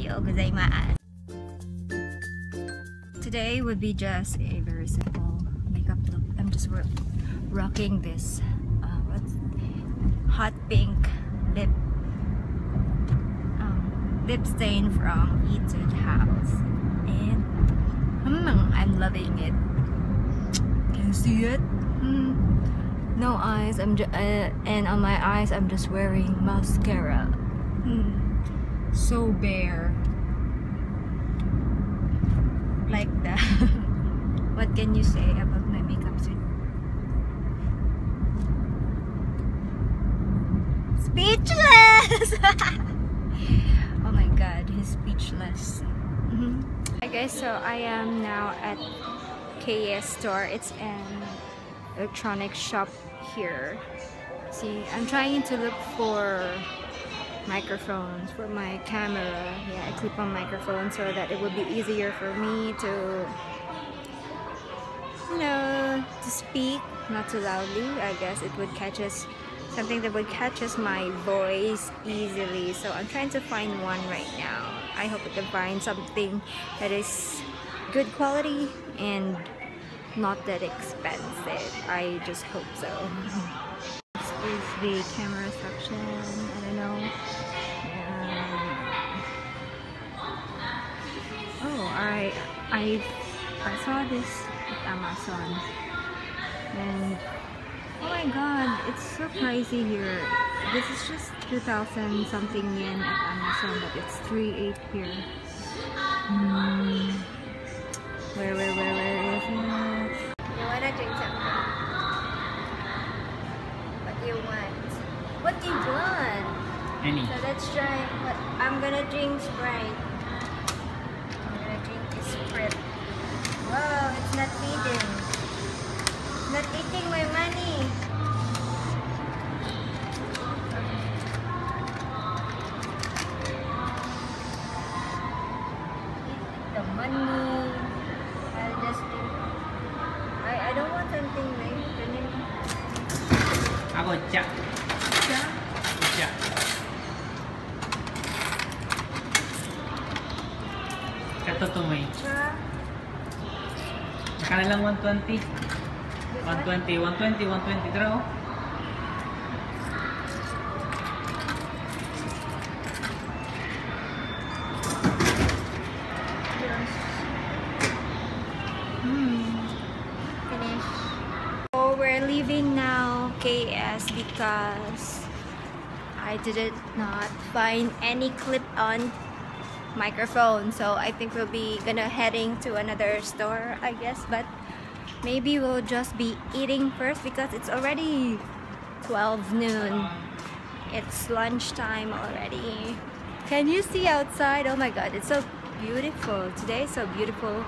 Ohayo gozaimasu. Today would be just a very simple makeup look. I'm just ro rocking this uh, hot pink lip um, lip stain from Etude House, and mm, I'm loving it. Can you see it? Mm. No eyes. I'm uh, and on my eyes I'm just wearing mascara. Mm. So bare. Like that. what can you say about my makeup? Speechless! oh my god, he's speechless. Mm-hmm. Hi guys, so I am now at KS store. It's an electronic shop here. See, I'm trying to look for microphones for my camera. Yeah, I keep on microphone so that it would be easier for me to, you know, to speak not too loudly. I guess it would catch us something that would catch us my voice easily. So I'm trying to find one right now. I hope I can find something that is good quality and not that expensive. I just hope so. this is the camera section. I don't know. I I I saw this at Amazon, and oh my god, it's so pricey here. This is just 2,000 something yen at Amazon, but it's 3.8 here. Hmm. Where, where, where, where is it? You wanna drink something? What do you want? What do you want? Any. So let's try what I'm gonna drink Sprite. Sprite. Wow, it's not feeding. Not eating my money. Kato to may. Siya? Naka na lang 120. 120, 120, 120. Tara oh. Leaving now, KS, because I did not find any clip-on microphone. So I think we'll be gonna heading to another store, I guess. But maybe we'll just be eating first because it's already 12 noon. It's lunchtime already. Can you see outside? Oh my god, it's so beautiful. Today so beautiful.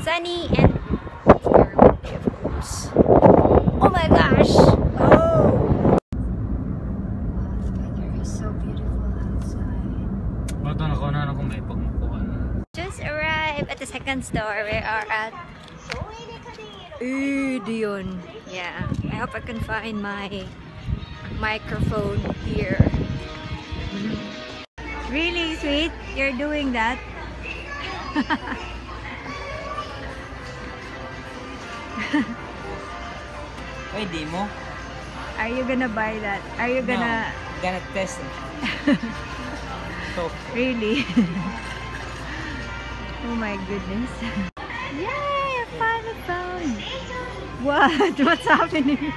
Sunny and of course. Oh my gosh! Bato na ko na ako may pagmukuhan. Just arrived at the second store. We are at Udion. Yeah, I hope I can find my microphone here. Really, sweet? You're doing that? Pwede mo? Are you gonna buy that? Are you gonna No. Gonna test it. so, really? oh my goodness! Yay! I found. What? What's happening?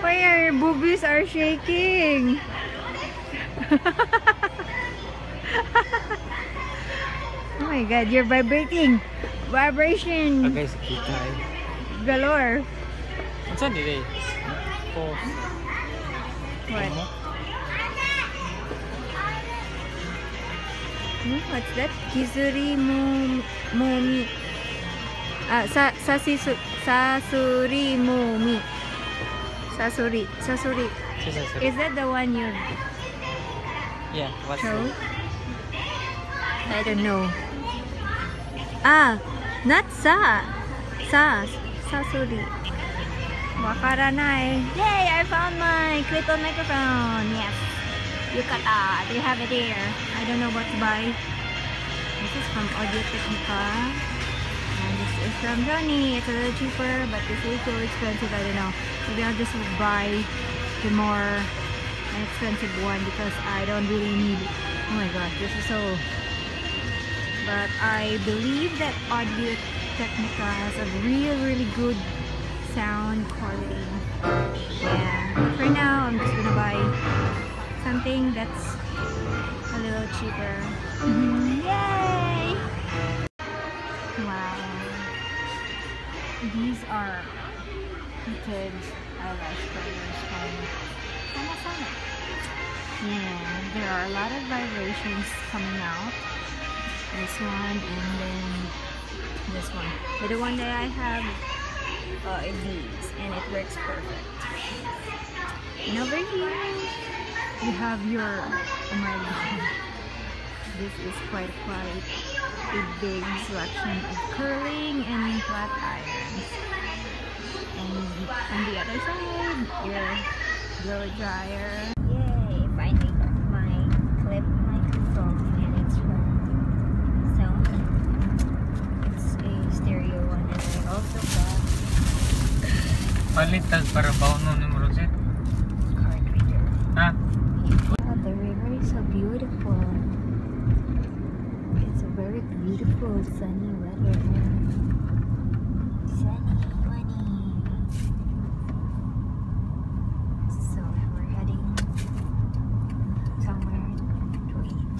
Why are your boobies are shaking? oh my god! You're vibrating. Vibration okay, sa kita eh. galore. Ano saan dire? Pause. What? Hmm, what's that? Kizuri mo momi. Ah, sa sasisu sasuri momi. Sasuri, sasuri. Sa- sa- sa- Is that the one you Yeah, what's show? I don't know. Ah, not sa. Sa. Sasuri. Wakaranai. Yay, I found my clip-on microphone. Yes. Yukata. They have it here. Don't know what to buy. This is from Audio Technica. And this is from Sony. It's a little cheaper, but this is so expensive. I don't know. Maybe I'll just buy the more expensive one because I don't really need. it. Oh my gosh, this is so. But I believe that Audio Technica has a really, really good sound quality. Yeah. For now, I'm just gonna buy something that's little cheaper. Mhm. Yay! Wow. These are heated eyelash curlers from Panasonic. Yeah, there are a lot of vibrations coming out. This one and then this one. But the one that I have uh, is these and it works perfect. And over here, you have your, oh my god, this is quite quite a big selection of curling and flat irons. And on the other side, your blow dryer. Yay! Got my clip microphone and it's from Sony. It's a stereo one and I also got Palitan para bauno ni Rosette. card reader. Ha? Wow, the river is so beautiful. It's a very beautiful sunny weather. Sunny. So we're heading somewhere to eat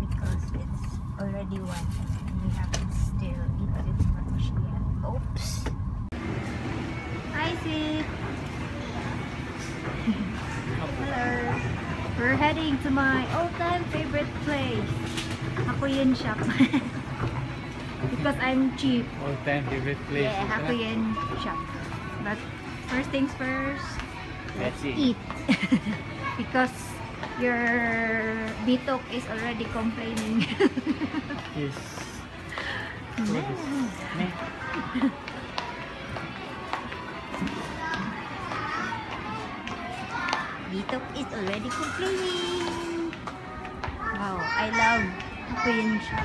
because it's already and we haven't still eaten yet. Oops. Hi, Sid. Hello. We're heading to my all-time favorite place. Ako yun shop. because I'm cheap. All time favorite place. Yeah, ako yun shop. But first things first, let's Let's eat. eat. because your bitok is already complaining. Yes. Bitok is already complaining. Wow, I love siya.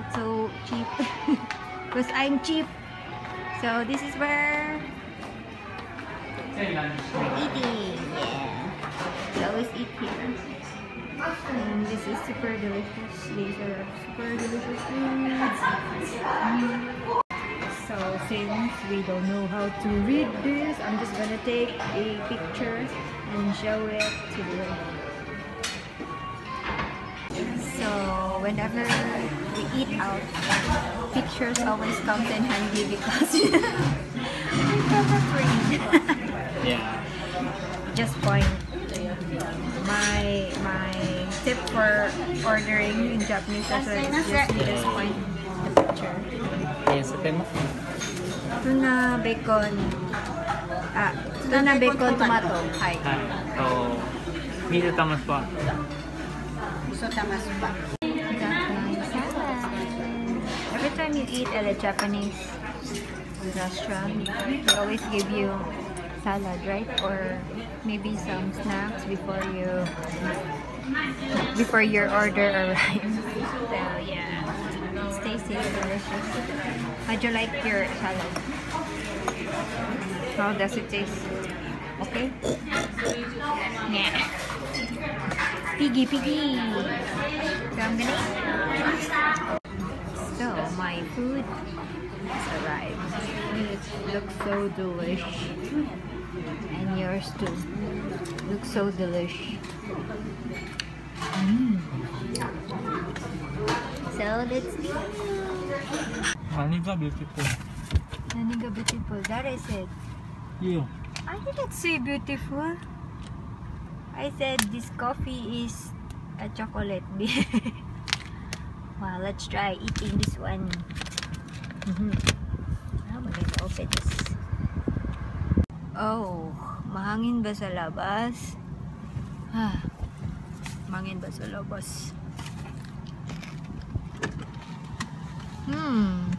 It's so cheap. Because I'm cheap. So this is where we're eating. Yeah. We always eat here. And this is super delicious. These are super delicious foods. Mm. So since we don't know how to read this, I'm just gonna take a picture and show it to you. Whenever we eat out, pictures always comes in handy because we cannot read. Yeah. just point. My my tip for ordering in Japanese restaurant is just just point the picture. Yes, ate mo. Tuna bacon. Ah, tuna bacon tomato. Hi. Hi. So, Mito tamas pa. Got my salad. Every time you eat at a Japanese restaurant, they always give you salad, right? Or maybe some snacks before you before your order arrives. So yeah, it's tasty, delicious. How'd you like your salad? How does it taste? Okay? Yeah. Piggy, piggy. So I'm gonna. So my food has arrived. It looks so delish. And yours too. Looks so delish. Mm. So let's eat. Beautiful. Naniga beautiful. That is it. You. I didn't say beautiful. I said this coffee is a chocolate. wow, let's try eating this one. Mhm. Ah, maganda open this. Oh, mahangin ba sa labas? Ah, mahangin ba sa labas? Hmm.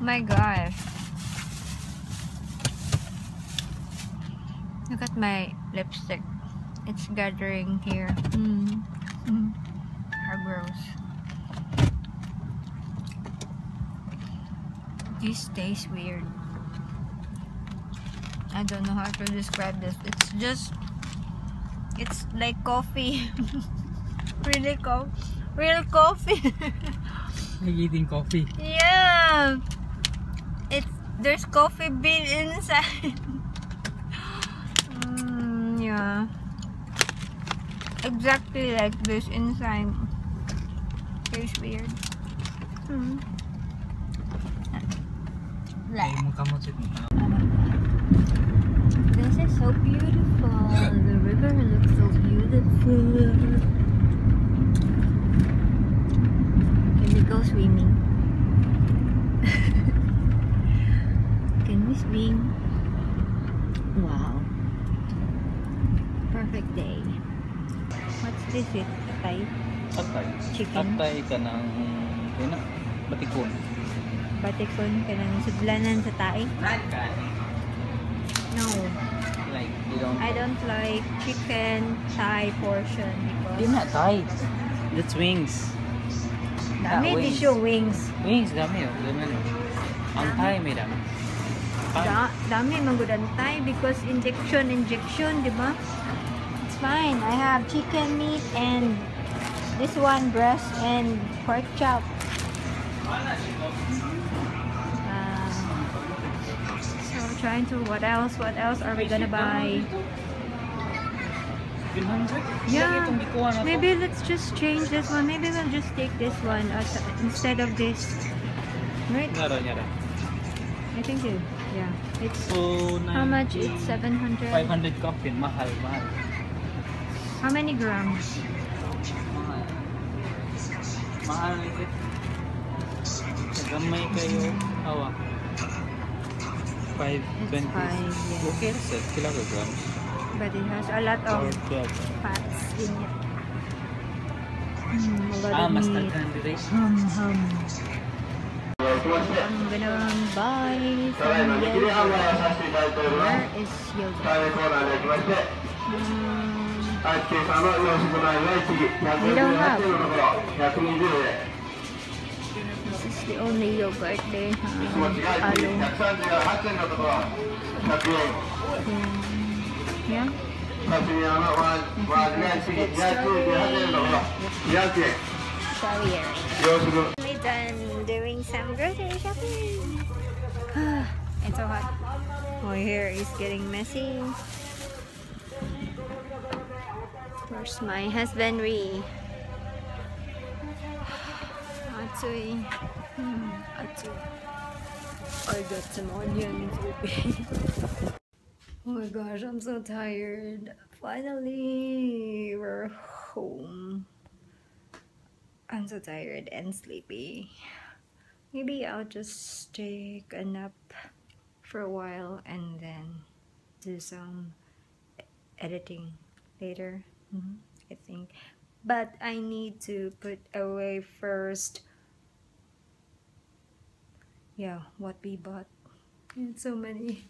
My gosh. Look at my lipstick. It's gathering here. Mm. Mm. This tastes weird. I don't know how to describe this. It's just it's like coffee. really co real coffee. Like eating coffee. yeah. It's there's coffee bean inside. mm, yeah. Exactly like this inside. Tastes weird. Mm. Ay, mong kamot sit mo. This is so beautiful. The river looks so beautiful. Can we go swimming? Can we swim? Wow. Perfect day. What's this with Thai? Atay. Chicken? Atay ka ng, yun na, batikon. Batikon ka ng sudlanan sa Thai? No. Like, you don't... I don't like chicken Thai portion because na, Thai. That's wings. dami di wings. siya wings. Wings, dami oh. Dami oh. Ang Thai may dami. Thai. Da, dami magudantay because injection, injection, di ba? It's fine. I have chicken meat and this one breast and pork chop. Trying to what else? What else are we gonna buy? Yeah. Itong gikuha na to. Maybe let's just change this one. Maybe we'll just take this one as, instead of this. Right? I think it. Yeah. It's So, how much? 90, It's 700. 500 coffin. Mahal, mahal. How many grams? Mahal. Mahal is it? Gamay kayo. Awa. 520. five, yeah. Okay, set. Kilograms. But it has a lot of Or 12. fats in it. Mm, a lot Ah, of mas meat. Hum, hum. I'm gonna buy some yogurt. Where is yogurt? Mm, we don't have. The only yogurt they have. Mm, yeah. Done doing some grocery shopping. it's so hot. My hair is getting messy. Where's my husband? Re. Hmm. I got some onions with me. oh my gosh, I'm so tired. Finally, we're home. I'm so tired and sleepy. Maybe I'll just take a nap for a while and then do some editing later. Mhm, I think. But I need to put away first. Yeah, what we bought. And so many.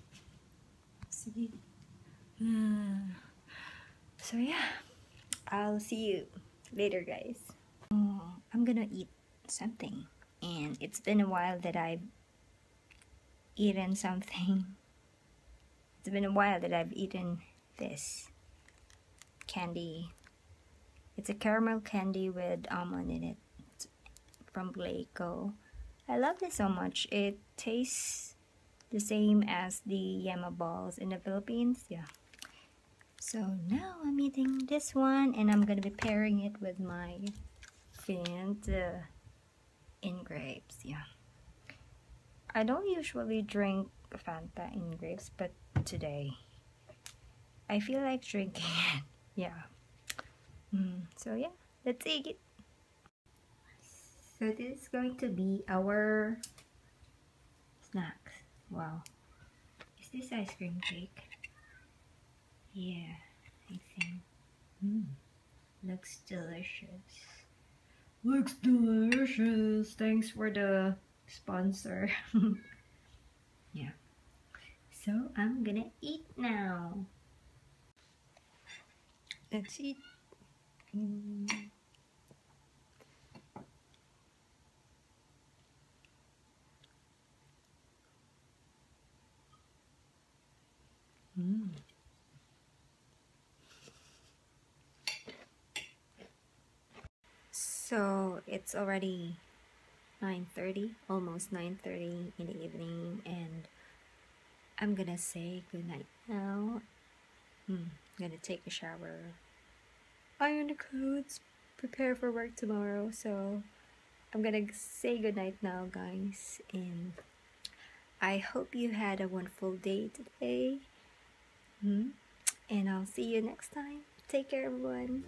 See? Hmm. So yeah, I'll see you later, guys. Oh, I'm gonna eat something, and it's been a while that I've eaten something. It's been a while that I've eaten this candy. It's a caramel candy with almond in it It's from Glico. I love this so much. It tastes the same as the Yema balls in the Philippines. Yeah. So now I'm eating this one and I'm gonna be pairing it with my Fanta in grapes. Yeah. I don't usually drink Fanta in grapes, but today I feel like drinking it. Yeah. Mm, so yeah, let's eat it. So this is going to be our snacks. Wow. Is this ice cream cake? Yeah, I think. Mm. Looks delicious. Looks delicious. Thanks for the sponsor. yeah. So I'm gonna eat now. Let's eat. Mm. So it's already 9:30, almost 9:30 in the evening and I'm gonna say goodnight now. Hmm, I'm gonna take a shower, iron the clothes, prepare for work tomorrow. So I'm gonna say goodnight now, guys, and I hope you had a wonderful day today. Hmm? And I'll see you next time. Take care, everyone.